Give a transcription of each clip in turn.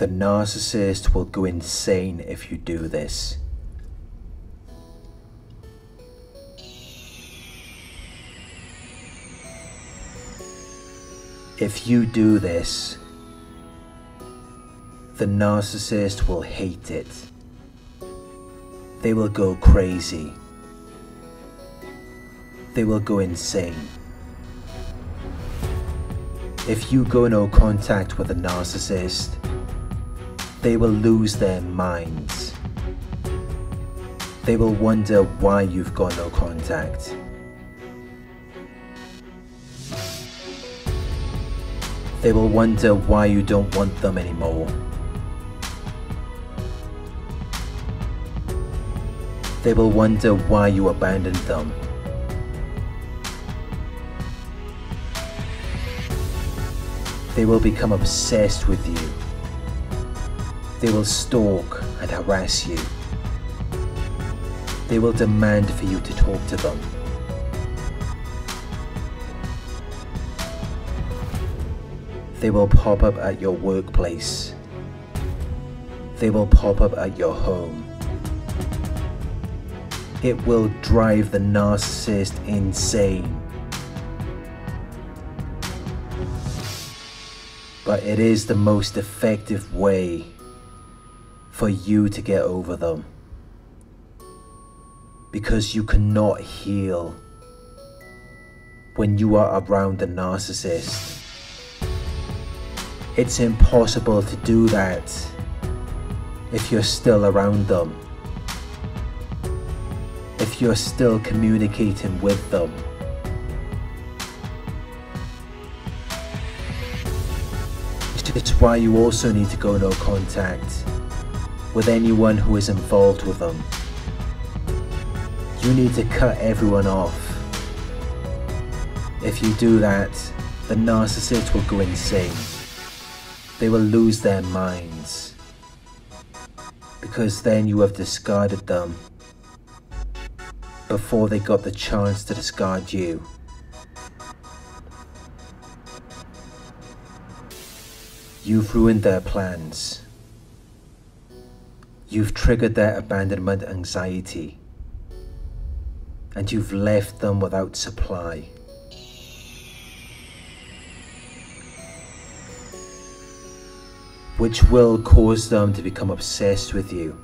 The narcissist will go insane if you do this. If you do this, the narcissist will hate it. They will go crazy. They will go insane. If you go no contact with a narcissist, they will lose their minds. They will wonder why you've got no contact. They will wonder why you don't want them anymore. They will wonder why you abandoned them. They will become obsessed with you. They will stalk and harass you. They will demand for you to talk to them. They will pop up at your workplace. They will pop up at your home. It will drive the narcissist insane. But it is the most effective way for you to get over them. Because you cannot heal when you are around the narcissist. It's impossible to do that if you're still around them. If you're still communicating with them. It's why you also need to go no contact with anyone who is involved with them. You need to cut everyone off. If you do that, the narcissist will go insane. They will lose their minds. Because then you have discarded them before they got the chance to discard you. You've ruined their plans. You've triggered their abandonment anxiety. And you've left them without supply. Which will cause them to become obsessed with you.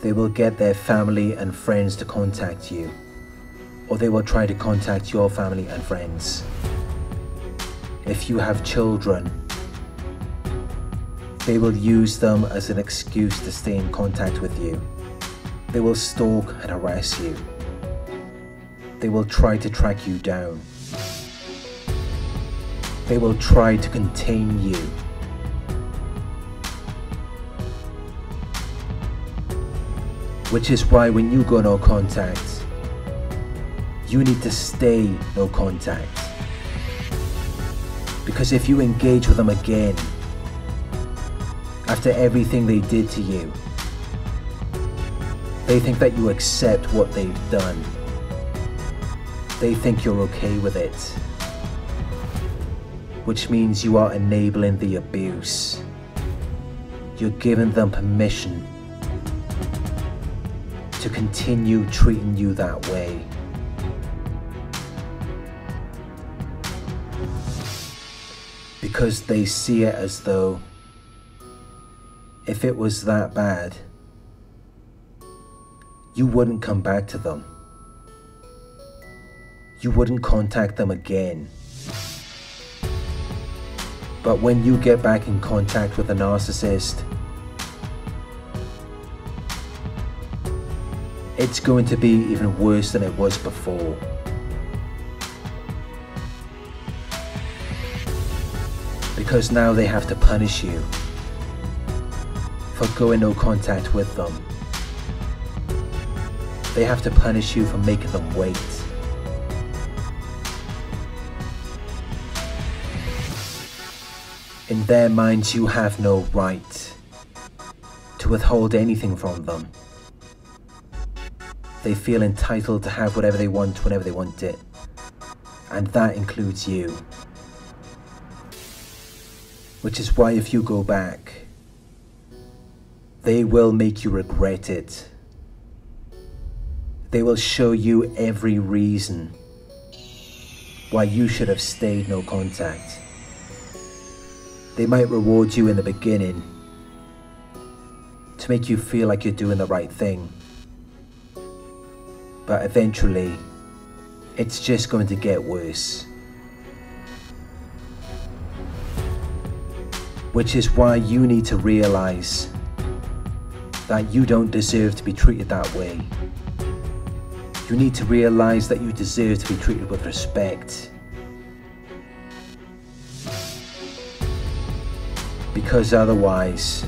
They will get their family and friends to contact you, or they will try to contact your family and friends. If you have children, they will use them as an excuse to stay in contact with you. They will stalk and harass you. They will try to track you down. They will try to contain you. Which is why when you go no contact, you need to stay no contact. Because if you engage with them again, after everything they did to you, they think that you accept what they've done. They think you're okay with it. Which means you are enabling the abuse. You're giving them permission to continue treating you that way. because they see it as though if it was that bad, you wouldn't come back to them. You wouldn't contact them again. But when you get back in contact with a narcissist, it's going to be even worse than it was before. because now they have to punish you going no contact with them. They have to punish you for making them wait. In their minds, you have no right to withhold anything from them. They feel entitled to have whatever they want whenever they want it. And that includes you. Which is why if you go back, they will make you regret it. They will show you every reason why you should have stayed no contact. They might reward you in the beginning to make you feel like you're doing the right thing. But eventually, it's just going to get worse. Which is why you need to realize that you don't deserve to be treated that way. You need to realize that you deserve to be treated with respect. Because otherwise,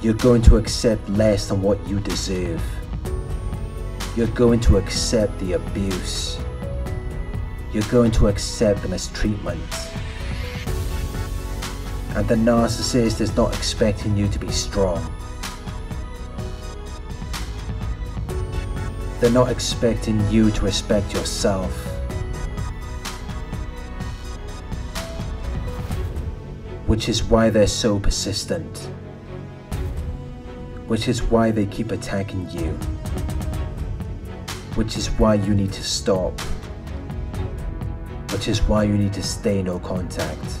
you're going to accept less than what you deserve. You're going to accept the abuse. You're going to accept the mistreatment. And the narcissist is not expecting you to be strong. They're not expecting you to respect yourself. Which is why they're so persistent. Which is why they keep attacking you. Which is why you need to stop. Which is why you need to stay no contact.